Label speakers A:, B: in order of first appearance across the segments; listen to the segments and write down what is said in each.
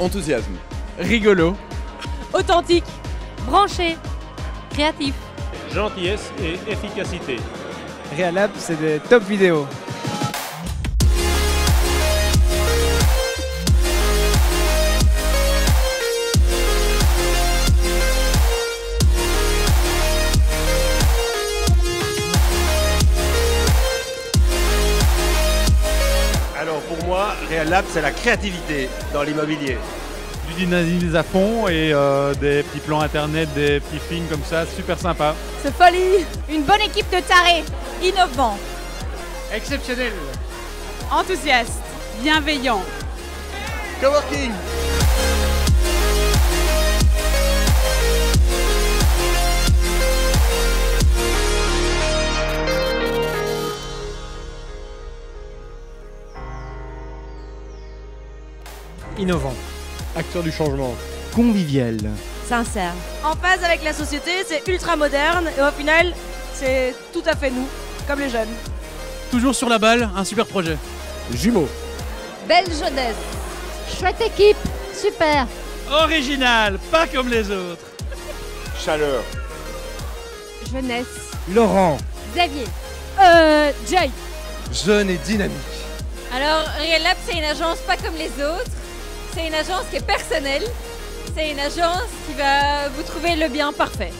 A: Enthousiasme.
B: Rigolo.
C: Authentique. Branché. Créatif.
D: Gentillesse et efficacité.
B: Realab, c'est des top vidéos.
E: Pour moi, Real Lab, c'est la créativité dans l'immobilier.
F: Du dynamisme à fond et euh, des petits plans internet, des petits films comme ça, super sympa.
C: C'est folie. Une bonne équipe de tarés. Innovant.
B: Exceptionnel.
C: Enthousiaste. Bienveillant.
A: Coworking.
B: Innovant.
A: Acteur du changement.
B: Convivial.
C: Sincère.
G: En phase avec la société, c'est ultra moderne et au final, c'est tout à fait nous, comme les jeunes.
B: Toujours sur la balle, un super projet.
A: Jumeaux.
C: Belle jeunesse. Chouette équipe. Super.
B: Original, pas comme les autres.
A: Chaleur.
C: Jeunesse.
B: Laurent.
C: Xavier. Euh, Jay.
A: Jeune et dynamique.
C: Alors, Real Lab, c'est une agence pas comme les autres. C'est une agence qui est personnelle. C'est une agence qui va vous trouver le bien parfait.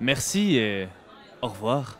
H: Merci et au revoir.